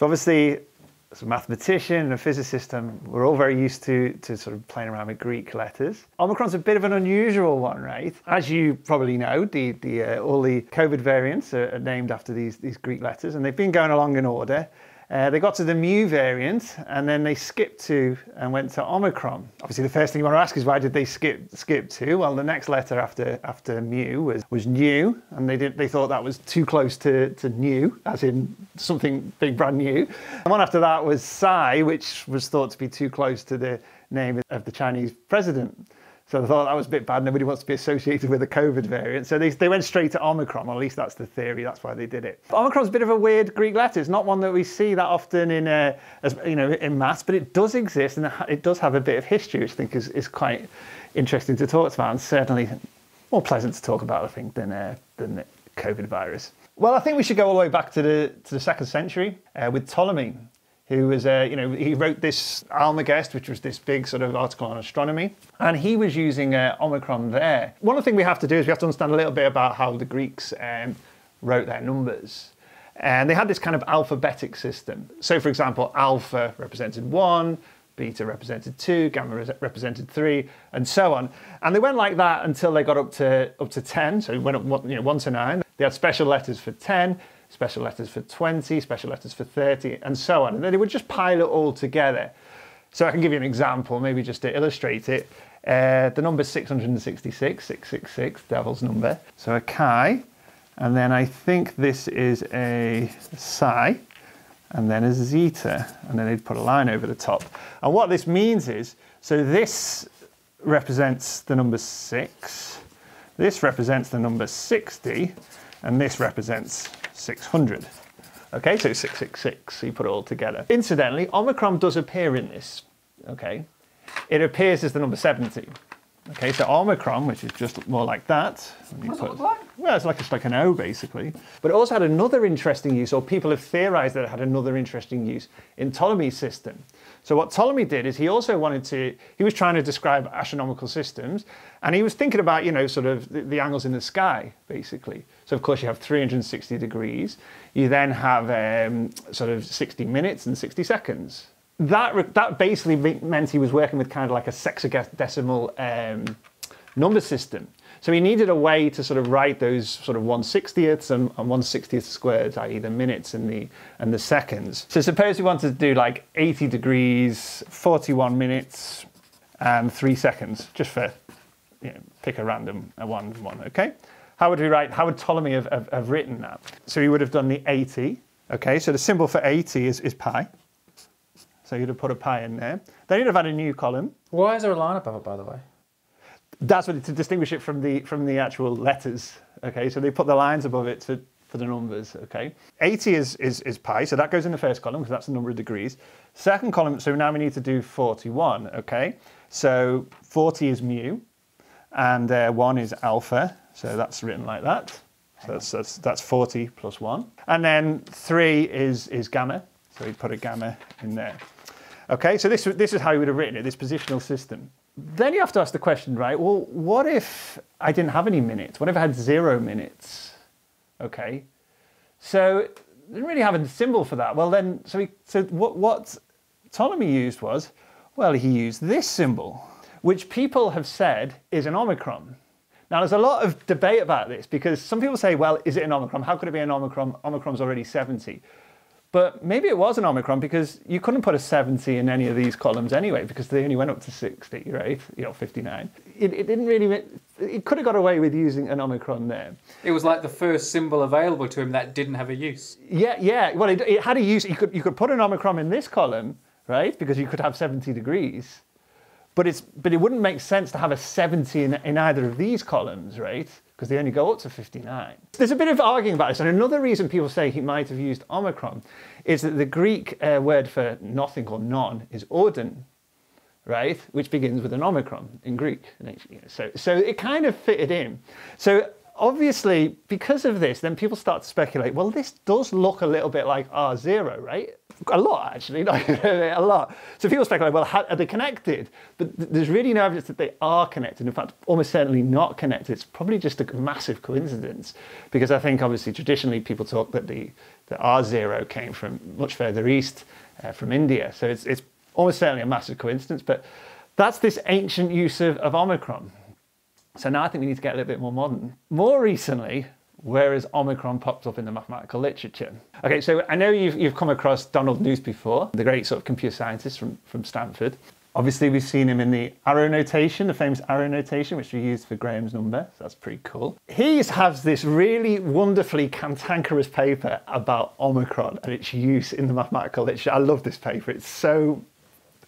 So obviously, as a mathematician and a physicist, um, we're all very used to, to sort of playing around with Greek letters. Omicron's a bit of an unusual one, right? As you probably know, the, the, uh, all the COVID variants are, are named after these, these Greek letters, and they've been going along in order. Uh, they got two the mu variant and then they skipped to and went to Omicron. Obviously, the first thing you want to ask is why did they skip skip to? Well, the next letter after after mu was was nu, and they did they thought that was too close to, to new, as in something big brand new. And one after that was xi, which was thought to be too close to the name of the Chinese president. So I thought that was a bit bad. Nobody wants to be associated with a COVID variant. So they, they went straight to Omicron, or at least that's the theory. That's why they did it. But Omicron's a bit of a weird Greek letter. It's not one that we see that often in, uh, as, you know, in maths, but it does exist and it does have a bit of history, which I think is, is quite interesting to talk about and certainly more pleasant to talk about, I think, than, uh, than the COVID virus. Well, I think we should go all the way back to the, to the second century uh, with Ptolemy who was, uh, you know, he wrote this Almagest, which was this big sort of article on astronomy, and he was using uh, Omicron there. One of the things we have to do is we have to understand a little bit about how the Greeks um, wrote their numbers. And they had this kind of alphabetic system. So, for example, alpha represented one, beta represented two, gamma represented three, and so on. And they went like that until they got up to up to ten. So, it went up you know, one to nine. They had special letters for ten special letters for 20, special letters for 30, and so on. And then it would just pile it all together. So I can give you an example, maybe just to illustrate it. Uh, the number 666, 666, devil's number. So a chi, and then I think this is a psi, and then a zeta, and then they'd put a line over the top. And what this means is, so this represents the number 6, this represents the number 60, and this represents 600. Okay, so 666, so you put it all together. Incidentally, Omicron does appear in this, okay? It appears as the number 70. Okay, so Omicron, which is just more like that. What does it look like? Well, it's like, it's like an O, basically. But it also had another interesting use, or people have theorized that it had another interesting use in Ptolemy's system. So what Ptolemy did is he also wanted to, he was trying to describe astronomical systems, and he was thinking about, you know, sort of the, the angles in the sky, basically. So of course you have 360 degrees. You then have um, sort of 60 minutes and 60 seconds. That, that basically meant he was working with kind of like a sexagesimal um, number system. So he needed a way to sort of write those sort of 160ths and, and 160th squared, i.e. the minutes and the, and the seconds. So suppose we wanted to do like 80 degrees, 41 minutes, and three seconds, just for, you know, pick a random a one, one, okay? How would we write, how would Ptolemy have, have, have written that? So he would have done the 80, okay? So the symbol for 80 is, is pi. So you'd have put a pi in there. Then you'd have had a new column. Why is there a line above it, by the way? That's what to distinguish it from the from the actual letters. Okay, so they put the lines above it to, for the numbers. Okay, 80 is, is is pi, so that goes in the first column because that's the number of degrees. Second column, so now we need to do 41. Okay, so 40 is mu, and uh, one is alpha, so that's written like that. So that's, that's, that's 40 plus 1. And then 3 is, is gamma, so we put a gamma in there. Okay, so this, this is how you would have written it, this positional system. Then you have to ask the question, right, well, what if I didn't have any minutes? What if I had zero minutes? Okay, so didn't really have a symbol for that. Well, then, so, he, so what, what Ptolemy used was, well, he used this symbol, which people have said is an omicron. Now, there's a lot of debate about this because some people say, well, is it an omicron? How could it be an omicron? Omicron's already 70. But maybe it was an Omicron because you couldn't put a 70 in any of these columns anyway because they only went up to 60, right? You know, 59. It, it didn't really, it could have got away with using an Omicron there. It was like the first symbol available to him that didn't have a use. Yeah, yeah. Well, it, it had a use. You could, you could put an Omicron in this column, right? Because you could have 70 degrees. But, it's, but it wouldn't make sense to have a 70 in, in either of these columns, right? Because they only go up to 59. There's a bit of arguing about this, and another reason people say he might have used Omicron is that the Greek uh, word for nothing or none is ouden, right? Which begins with an Omicron in Greek. So, so it kind of fitted in. So obviously, because of this, then people start to speculate, well, this does look a little bit like R0, right? A lot, actually, a lot. So people speculate, well, how, are they connected? But th there's really no evidence that they are connected. In fact, almost certainly not connected. It's probably just a massive coincidence because I think, obviously, traditionally people talk that the, that our zero came from much further east, uh, from India. So it's, it's almost certainly a massive coincidence, but that's this ancient use of, of Omicron. So now I think we need to get a little bit more modern. More recently, where has Omicron popped up in the mathematical literature? Okay, so I know you've, you've come across Donald Knuth before, the great sort of computer scientist from, from Stanford. Obviously, we've seen him in the arrow notation, the famous arrow notation, which we used for Graham's number. So that's pretty cool. He has this really wonderfully cantankerous paper about Omicron and its use in the mathematical literature. I love this paper. It's so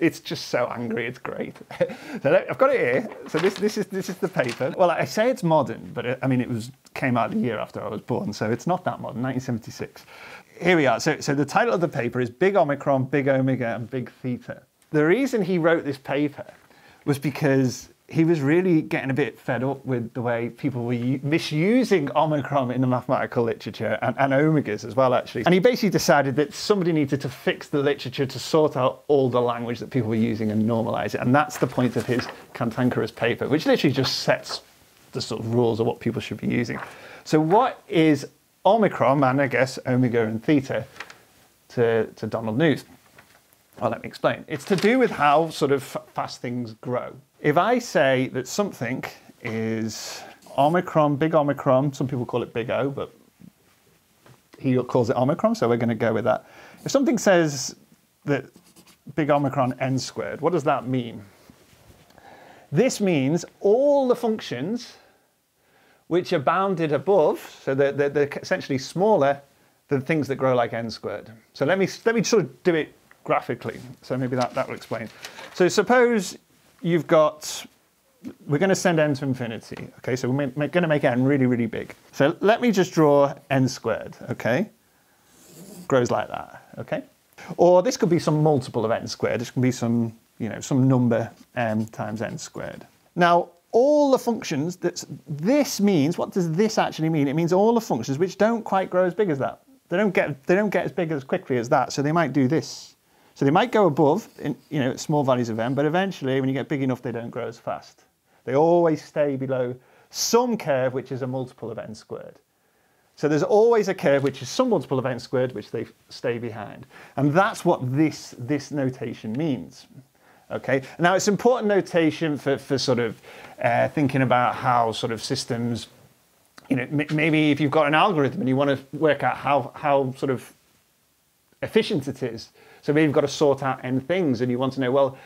it's just so angry. It's great. so I've got it here. So this, this is this is the paper. Well, I say it's modern, but it, I mean it was came out the year after I was born, so it's not that modern. 1976. Here we are. So so the title of the paper is Big Omicron, Big Omega, and Big Theta. The reason he wrote this paper was because he was really getting a bit fed up with the way people were misusing Omicron in the mathematical literature and, and, omegas as well, actually. And he basically decided that somebody needed to fix the literature to sort out all the language that people were using and normalize it. And that's the point of his cantankerous paper, which literally just sets the sort of rules of what people should be using. So, what is Omicron, and I guess omega and theta, to, to Donald Knuth? Well, let me explain. It's to do with how sort of fast things grow. If I say that something is Omicron, big Omicron, some people call it big O, but he calls it Omicron, so we're going to go with that. If something says that big Omicron n squared, what does that mean? This means all the functions which are bounded above, so they're, they're, they're essentially smaller than things that grow like n squared. So let me, let me sort of do it graphically. So maybe that, that will explain. So suppose you've got, we're going to send n to infinity. Okay, so we're going to make n really, really big. So let me just draw n squared, okay? Grows like that, okay? Or this could be some multiple of n squared. This can be some, you know, some number m times n squared. Now, all the functions that this means, what does this actually mean? It means all the functions which don't quite grow as big as that. They don't get, they don't get as big as quickly as that, so they might do this. So they might go above, in, you know, small values of m, but eventually, when you get big enough, they don't grow as fast. They always stay below some curve which is a multiple of n squared. So there's always a curve which is some multiple of n squared which they stay behind. And that's what this, this notation means. Okay. Now it's important notation for, for sort of uh, thinking about how sort of systems, you know, maybe if you've got an algorithm and you want to work out how, how sort of efficient it is, so maybe you've got to sort out n things and you want to know, well,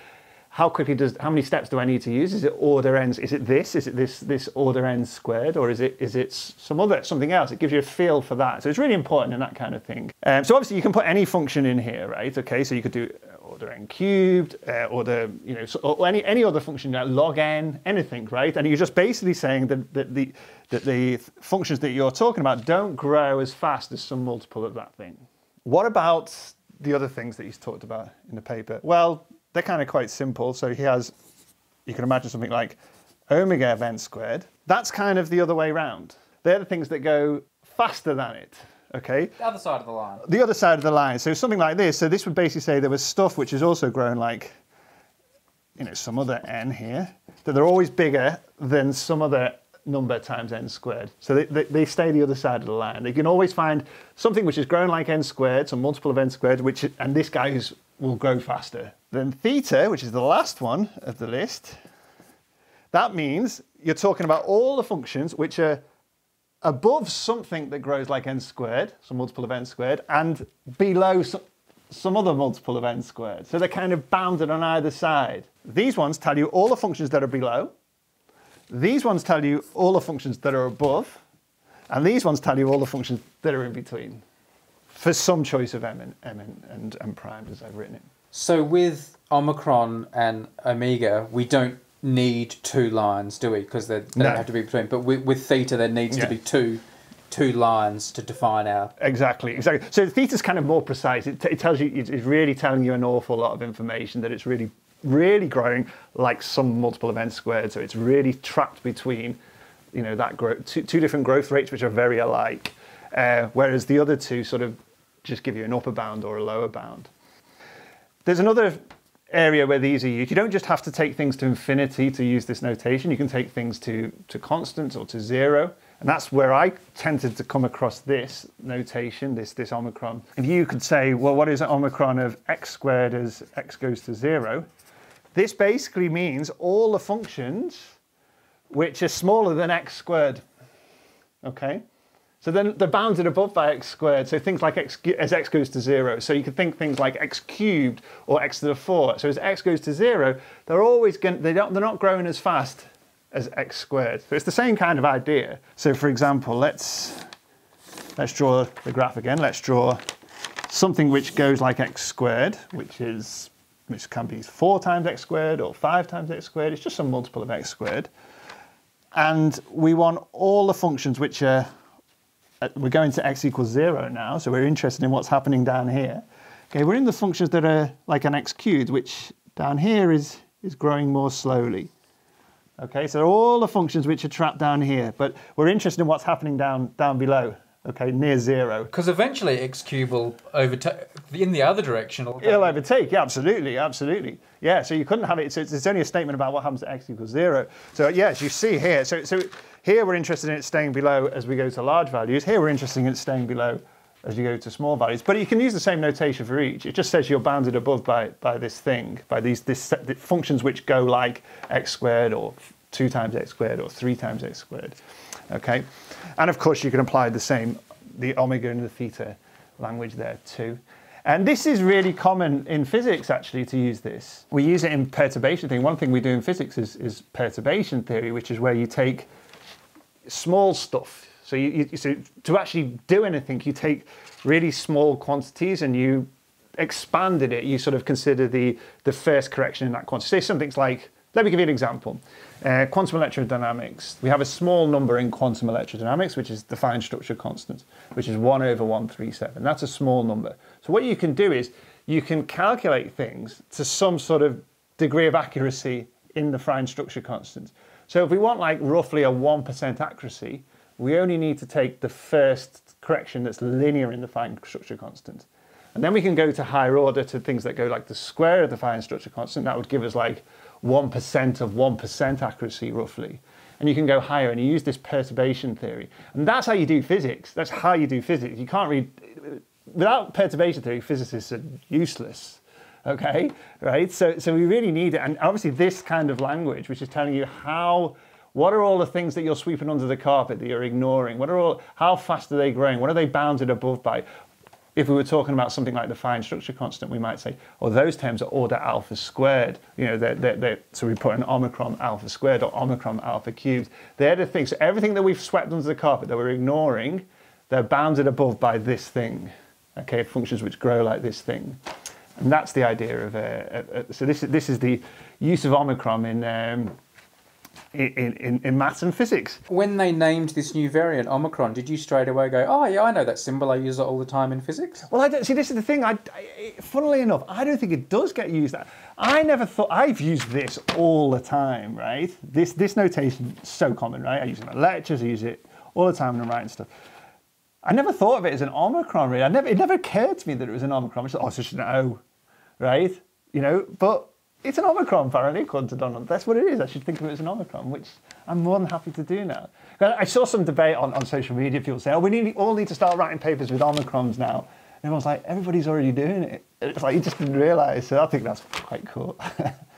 how quickly does, how many steps do I need to use? Is it order n, is it this, is it this, this order n squared, or is it, is it some other, something else? It gives you a feel for that. So it's really important in that kind of thing. Um, so obviously you can put any function in here, right? Okay, so you could do order n cubed, uh, or the, you know, so, or any, any other function, like log n, anything, right? And you're just basically saying that, that, the, that the functions that you're talking about don't grow as fast as some multiple of that thing. What about the other things that he's talked about in the paper? Well, they're kind of quite simple. So he has, you can imagine something like omega of n squared. That's kind of the other way around. They're the things that go faster than it. Okay. The other side of the line. The other side of the line. So something like this. So this would basically say there was stuff which has also grown like, you know, some other n here. That they're always bigger than some other number times n squared. So they, they, they, stay the other side of the line. They can always find something which is grown like n squared, some multiple of n squared, which and this guy will grow faster. Then theta, which is the last one of the list, that means you're talking about all the functions which are above something that grows like n squared, some multiple of n squared, and below some, some other multiple of n squared. So they're kind of bounded on either side. These ones tell you all the functions that are below, these ones tell you all the functions that are above, and these ones tell you all the functions that are in between for some choice of m and, m and, and, and primed as I've written it. So with Omicron and Omega, we don't need two lines, do we? Because they don't no. have to be between. But with, with theta, there needs yeah. to be two two lines to define our exactly exactly so theta's kind of more precise it, t- it tells you it's really telling you an awful lot of information that it's really really growing like some multiple of n squared. So it's really trapped between, you know, that growth, two, two different growth rates which are very alike. Uh, whereas the other two sort of just give you an upper bound or a lower bound. There's another area where these are used. You don't just have to take things to infinity to use this notation. You can take things to, to constant or to zero. And that's where I tended to come across this notation, this, this omicron. If you could say, well, what is omicron of x squared as x goes to zero? This basically means all the functions which are smaller than x squared. Okay? So then they're bounded above by x squared. So things like x as x goes to zero. So you can think things like x cubed or x to the four. So as x goes to zero, they're always going. They don't. They're not growing as fast as x squared. So it's the same kind of idea. So for example, let's let's draw the graph again. Let's draw something which goes like x squared, which is which can be four times x squared or five times x squared. It's just some multiple of x squared. And we want all the functions which are, uh, we're going to x equals zero now, so we're interested in what's happening down here. Okay, we're in the functions that are like an x cubed, which down here is, is growing more slowly. Okay, so all the functions which are trapped down here, but we're interested in what's happening down, down below okay, near zero. Because eventually x cube will overtake in the other direction. It'll, it'll overtake, yeah, absolutely, absolutely. Yeah, so you couldn't have it, so it's, it's, only a statement about what happens at x equals zero. So yes, you see here, so, so here we're interested in it staying below as we go to large values. Here we're interested in it staying below as you go to small values. But you can use the same notation for each. It just says you're bounded above by, by this thing, by these this, the functions which go like x squared or 2 times x squared or 3 times x squared. Okay, and of course you can apply the same, the omega and the theta language there too. And this is really common in physics actually to use this. We use it in perturbation theory. One thing we do in physics is, is perturbation theory, which is where you take small stuff. So, you, you, so to actually do anything, you take really small quantities and you expanded it. You sort of consider the, the first correction in that quantity. Say something's like, let me give you an example. Uh, quantum electrodynamics, we have a small number in quantum electrodynamics, which is the fine structure constant, which is 1 over 137. That's a small number. So what you can do is you can calculate things to some sort of degree of accuracy in the fine structure constant. So if we want like roughly a 1% accuracy, we only need to take the first correction that's linear in the fine structure constant. And then we can go to higher order to things that go like the square of the fine structure constant. That would give us like 1% of 1% accuracy roughly. And you can go higher and you use this perturbation theory. And that's how you do physics. That's how you do physics. You can't read, without perturbation theory, physicists are useless. Okay, right? So, so we really need it. And obviously this kind of language, which is telling you how, what are all the things that you're sweeping under the carpet that you're ignoring? What are all, how fast are they growing? What are they bounded above by? If we were talking about something like the fine structure constant, we might say, oh, those terms are order alpha squared. You know, they're, they're, they're, so we put an omicron alpha squared or omicron alpha cubed. They're the things. So everything that we've swept under the carpet that we're ignoring, they're bounded above by this thing. Okay, functions which grow like this thing. And that's the idea of, uh, uh, so this is, this is the use of omicron in, um, in, in, in maths and physics. When they named this new variant, Omicron, did you straight away go, oh, yeah, I know that symbol, I use it all the time in physics? Well, I don't, see, this is the thing. I, I, funnily enough, I don't think it does get used. that. I never thought, I've used this all the time, right? This, this notation is so common, right? I use it in lectures, I use it all the time when I'm writing stuff. I never thought of it as an Omicron, really. I never, it never occurred to me that it was an Omicron. I just, oh, it's just an O, right? You know, but it's an Omicron, apparently, according to Donald. That's what it is. I should think of it as an Omicron, which I'm more than happy to do now. I saw some debate on, on social media, people saying, oh, we need, all need to start writing papers with Omicrons now. And everyone's like, everybody's already doing it. It's like, you just didn't realise. So I think that's quite cool.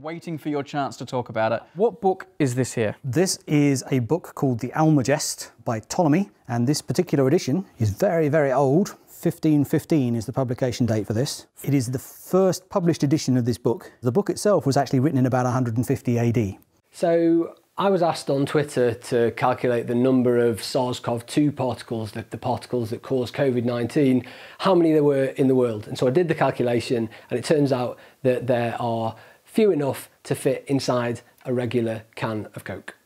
Waiting for your chance to talk about it. What book is this here? This is a book called The Almagest by Ptolemy, and this particular edition is very, very old. 1515 is the publication date for this. It is the first published edition of this book. The book itself was actually written in about 150 AD. So I was asked on Twitter to calculate the number of SARS-CoV-2 particles, the, the particles that cause COVID-19, how many there were in the world. And so I did the calculation and it turns out that there are few enough to fit inside a regular can of Coke.